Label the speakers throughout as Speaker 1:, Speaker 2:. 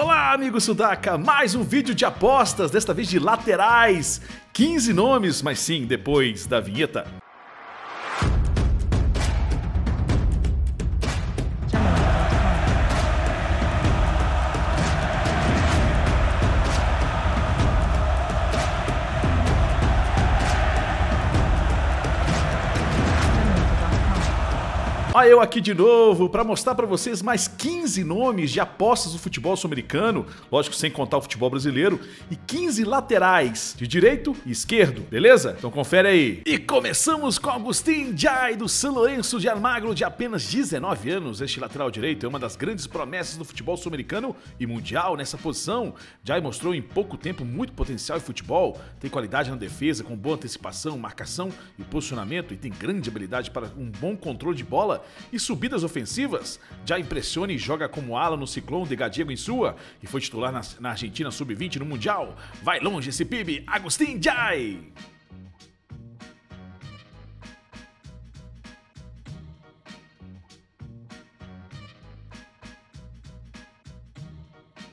Speaker 1: Olá, amigo Sudaca! Mais um vídeo de apostas, desta vez de laterais. 15 nomes, mas sim, depois da vinheta. Olha eu aqui de novo para mostrar para vocês mais 15 nomes de apostas do futebol sul-americano, lógico sem contar o futebol brasileiro, e 15 laterais de direito e esquerdo, beleza? Então confere aí. E começamos com Agustin Jai do São Lourenço de Almagro, de apenas 19 anos. Este lateral direito é uma das grandes promessas do futebol sul-americano e mundial nessa posição. Jai mostrou em pouco tempo muito potencial em futebol, tem qualidade na defesa, com boa antecipação, marcação e posicionamento e tem grande habilidade para um bom controle de bola e subidas ofensivas. Já impressiona e joga como ala no Ciclone de Gadiego em sua e foi titular na, na Argentina Sub-20 no Mundial. Vai longe esse PIB, Agustin Jai!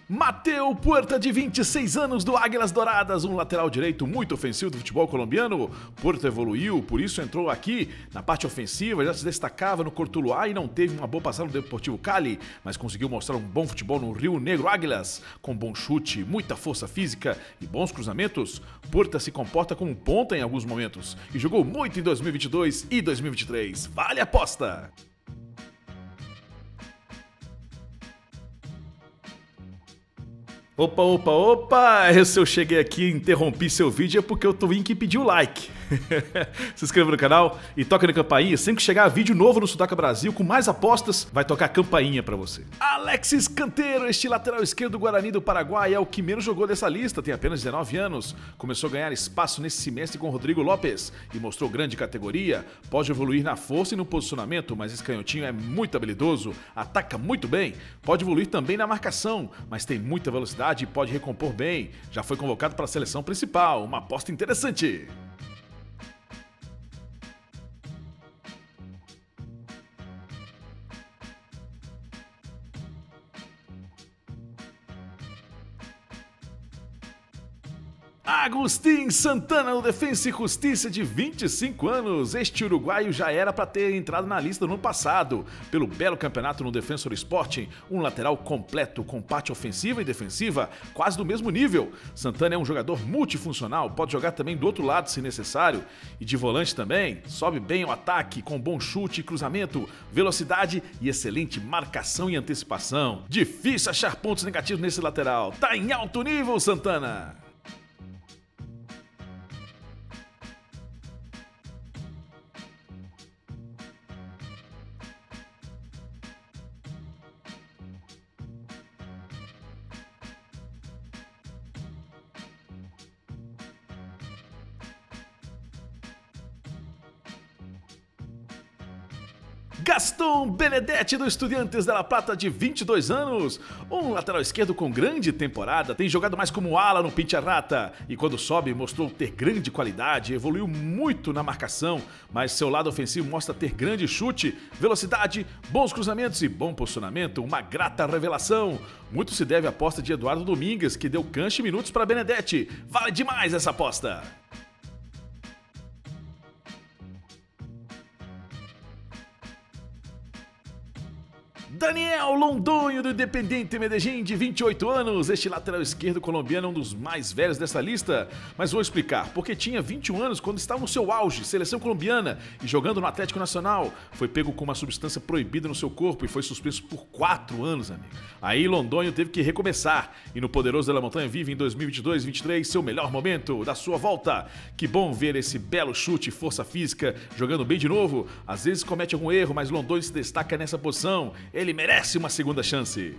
Speaker 1: Mateu Puerta, de 26 anos, do Águilas Douradas, um lateral direito muito ofensivo do futebol colombiano. Puerta evoluiu, por isso entrou aqui na parte ofensiva, já se destacava no Cortuluá e não teve uma boa passagem no Deportivo Cali, mas conseguiu mostrar um bom futebol no Rio Negro Águilas. Com bom chute, muita força física e bons cruzamentos, Puerta se comporta como ponta em alguns momentos e jogou muito em 2022 e 2023. Vale a aposta! Opa, opa, opa! Se eu cheguei aqui e interrompi seu vídeo é porque o Twink pediu like. Se inscreva no canal e toque na campainha. Sempre que chegar vídeo novo no Sudaca Brasil com mais apostas, vai tocar a campainha para você. Alexis Canteiro, este lateral esquerdo do Guarani do Paraguai, é o que menos jogou dessa lista, tem apenas 19 anos. Começou a ganhar espaço nesse semestre com Rodrigo Lopes e mostrou grande categoria. Pode evoluir na força e no posicionamento, mas esse canhotinho é muito habilidoso, ataca muito bem. Pode evoluir também na marcação, mas tem muita velocidade e pode recompor bem. Já foi convocado para a seleção principal, uma aposta interessante. Agustin Santana, no Defensa e Justiça, de 25 anos. Este uruguaio já era para ter entrado na lista no passado, pelo belo campeonato no Defensor Sporting, um lateral completo com parte ofensiva e defensiva, quase do mesmo nível. Santana é um jogador multifuncional, pode jogar também do outro lado se necessário, e de volante também, sobe bem o ataque, com bom chute e cruzamento, velocidade e excelente marcação e antecipação. Difícil achar pontos negativos nesse lateral, tá em alto nível, Santana! Gaston Benedetti do Estudiantes da La Plata de 22 anos, um lateral esquerdo com grande temporada, tem jogado mais como ala no Rata e quando sobe mostrou ter grande qualidade, evoluiu muito na marcação, mas seu lado ofensivo mostra ter grande chute, velocidade, bons cruzamentos e bom posicionamento, uma grata revelação. Muito se deve à aposta de Eduardo Domingues, que deu cancha e minutos para Benedetti. Vale demais essa aposta! Daniel Londonho, do Independente Medellín, de 28 anos. Este lateral esquerdo colombiano é um dos mais velhos dessa lista. Mas vou explicar, porque tinha 21 anos quando estava no seu auge, seleção colombiana, e jogando no Atlético Nacional. Foi pego com uma substância proibida no seu corpo e foi suspenso por 4 anos, amigo. Aí Londonho teve que recomeçar. E no Poderoso da Montanha vive em 2022-23 seu melhor momento da sua volta. Que bom ver esse belo chute força física jogando bem de novo. Às vezes comete algum erro, mas Londonho se destaca nessa posição. Ele ele merece uma segunda chance.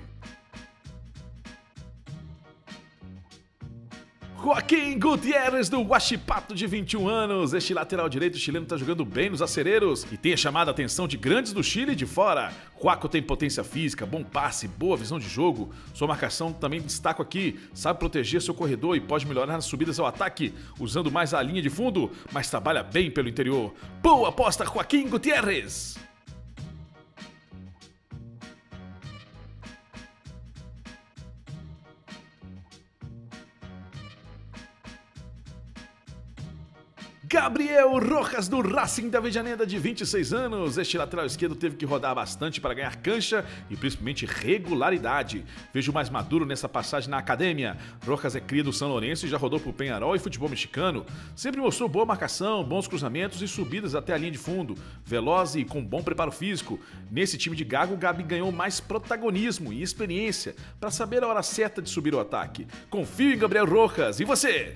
Speaker 1: Joaquim Gutierrez do Huachipato de 21 anos. Este lateral direito chileno está jogando bem nos acereros e tem chamado a atenção de grandes do Chile de fora. Joaco tem potência física, bom passe, boa visão de jogo. Sua marcação também destaco aqui, sabe proteger seu corredor e pode melhorar nas subidas ao ataque, usando mais a linha de fundo, mas trabalha bem pelo interior. Boa aposta, Joaquim Gutierrez! Gabriel Rojas do Racing da Vejaneda de 26 anos. Este lateral esquerdo teve que rodar bastante para ganhar cancha e principalmente regularidade. Vejo mais maduro nessa passagem na academia. Rojas é cria do São Lourenço e já rodou por Penharol e futebol mexicano. Sempre mostrou boa marcação, bons cruzamentos e subidas até a linha de fundo. Veloz e com bom preparo físico. Nesse time de Gago, Gabi ganhou mais protagonismo e experiência para saber a hora certa de subir o ataque. Confio em Gabriel Rojas. E você?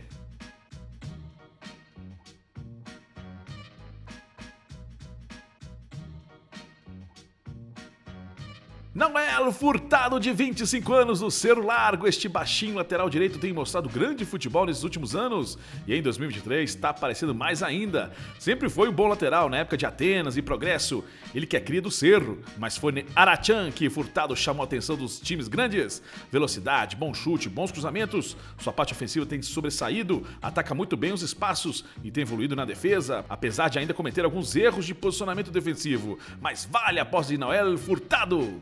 Speaker 1: Não é Furtado de 25 anos do Cerro Largo. Este baixinho lateral direito tem mostrado grande futebol nesses últimos anos e em 2023 está aparecendo mais ainda. Sempre foi um bom lateral na época de Atenas e Progresso. Ele que é cria do Cerro, mas foi Arachan que Furtado chamou a atenção dos times grandes. Velocidade, bom chute, bons cruzamentos. Sua parte ofensiva tem sobressaído, ataca muito bem os espaços e tem evoluído na defesa, apesar de ainda cometer alguns erros de posicionamento defensivo. Mas vale a posse de Noel Furtado.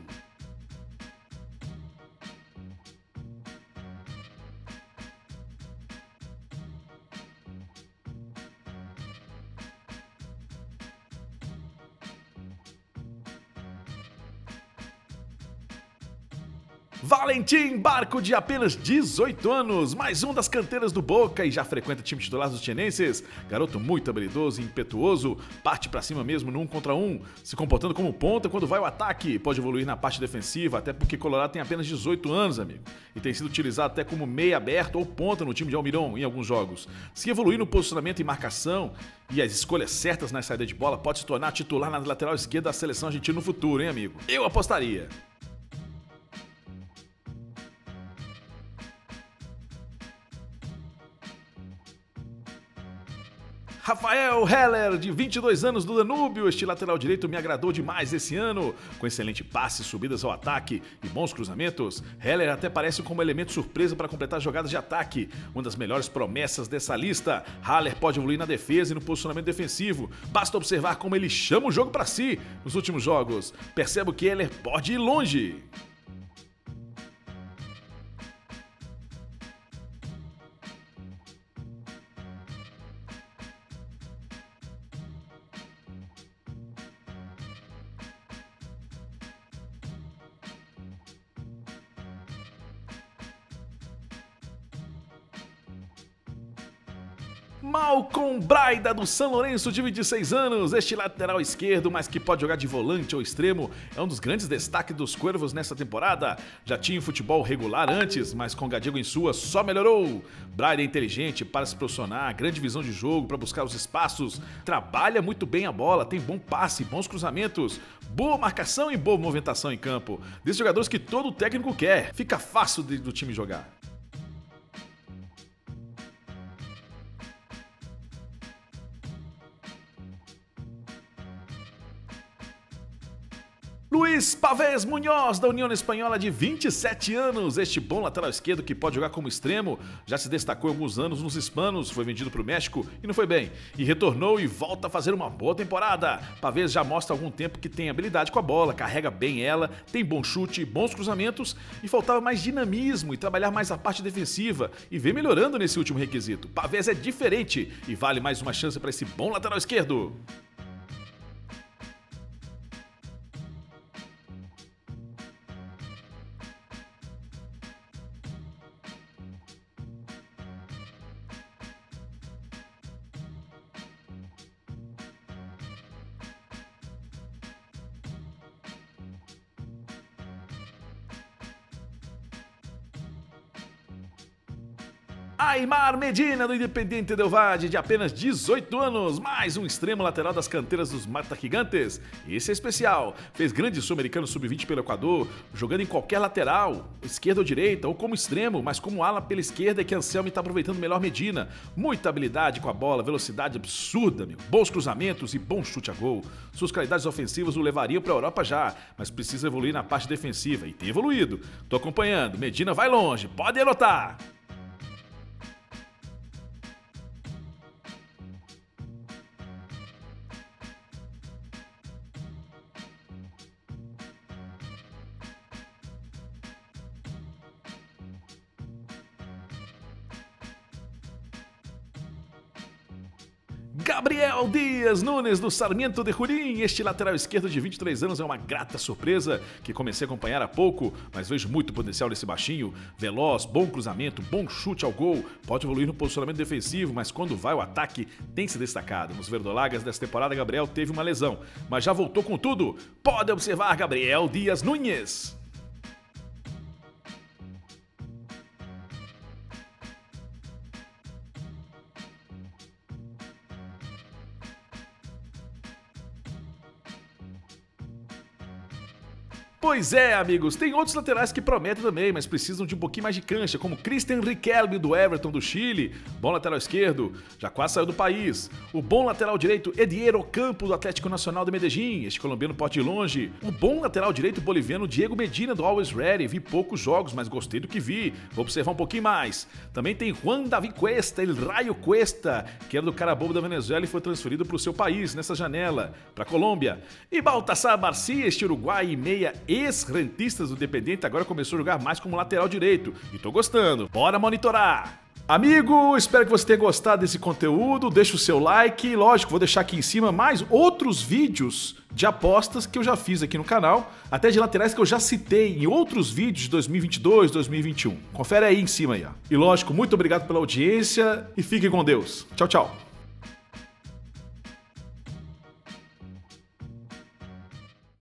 Speaker 1: Valentim Barco, de apenas 18 anos, mais um das canteiras do Boca e já frequenta time titular dos tienenses. Garoto muito habilidoso e impetuoso, parte para cima mesmo no um contra um, se comportando como ponta quando vai ao ataque. Pode evoluir na parte defensiva, até porque Colorado tem apenas 18 anos, amigo, e tem sido utilizado até como meia aberto ou ponta no time de Almirão em alguns jogos. Se evoluir no posicionamento e marcação e as escolhas certas na saída de bola, pode se tornar titular na lateral esquerda da seleção argentina no futuro, hein, amigo? Eu apostaria. Rafael Heller, de 22 anos do Danúbio, este lateral direito me agradou demais esse ano. Com excelente passe, subidas ao ataque e bons cruzamentos, Heller até parece como elemento surpresa para completar jogadas de ataque. Uma das melhores promessas dessa lista. Haller pode evoluir na defesa e no posicionamento defensivo. Basta observar como ele chama o jogo para si nos últimos jogos. Percebo que Heller pode ir longe. Malcolm Braida do São Lourenço, de 26 anos, este lateral esquerdo, mas que pode jogar de volante ou extremo, é um dos grandes destaques dos Cuervos nessa temporada. Já tinha futebol regular antes, mas com Gadigo em sua só melhorou. Braida é inteligente para se posicionar, grande visão de jogo para buscar os espaços, trabalha muito bem a bola, tem bom passe, bons cruzamentos, boa marcação e boa movimentação em campo. Desses jogadores que todo técnico quer, fica fácil do time jogar. Luiz Pavés Munhoz, da União Espanhola, de 27 anos. Este bom lateral esquerdo que pode jogar como extremo, já se destacou alguns anos nos hispanos, foi vendido para o México e não foi bem. E retornou e volta a fazer uma boa temporada. Pavés já mostra há algum tempo que tem habilidade com a bola, carrega bem ela, tem bom chute, bons cruzamentos e faltava mais dinamismo e trabalhar mais a parte defensiva e vem melhorando nesse último requisito. Pavés é diferente e vale mais uma chance para esse bom lateral esquerdo. Aymar Medina, do Independente Del Valle, de apenas 18 anos, mais um extremo lateral das canteiras dos Mata Gigantes. Esse é especial. Fez grande sul-americano sub-20 pelo Equador, jogando em qualquer lateral, esquerda ou direita, ou como extremo, mas como ala pela esquerda é que Anselmo está aproveitando melhor Medina. Muita habilidade com a bola, velocidade absurda, meu. bons cruzamentos e bom chute a gol. Suas qualidades ofensivas o levariam para a Europa já, mas precisa evoluir na parte defensiva e tem evoluído. Tô acompanhando, Medina vai longe, pode anotar. Gabriel Dias Nunes do Sarmiento de Jurim. Este lateral esquerdo de 23 anos é uma grata surpresa que comecei a acompanhar há pouco, mas vejo muito potencial nesse baixinho. Veloz, bom cruzamento, bom chute ao gol. Pode evoluir no posicionamento defensivo, mas quando vai ao ataque tem se destacado. Nos verdolagas dessa temporada, Gabriel teve uma lesão, mas já voltou com tudo. Pode observar Gabriel Dias Nunes. Pois é, amigos, tem outros laterais que prometem também, mas precisam de um pouquinho mais de cancha, como Christian Riquelme do Everton do Chile, bom lateral esquerdo, já quase saiu do país. O bom lateral direito Edier Ocampo do Atlético Nacional de Medellín, este colombiano pode ir longe. O bom lateral direito boliviano Diego Medina do Always Ready, vi poucos jogos, mas gostei do que vi, vou observar um pouquinho mais. Também tem Juan David Cuesta, El Rayo Cuesta, que era do Carabobo da Venezuela e foi transferido para o seu país nessa janela, para Colômbia. E Baltasar Barcia, este uruguai e meia ex-rentistas do Dependente agora começou a jogar mais como lateral direito. E tô gostando. Bora monitorar! Amigo, espero que você tenha gostado desse conteúdo. Deixa o seu like. Lógico, vou deixar aqui em cima mais outros vídeos de apostas que eu já fiz aqui no canal, até de laterais que eu já citei em outros vídeos de 2022, 2021. Confere aí em cima aí, ó. E lógico, muito obrigado pela audiência e fiquem com Deus. Tchau, tchau.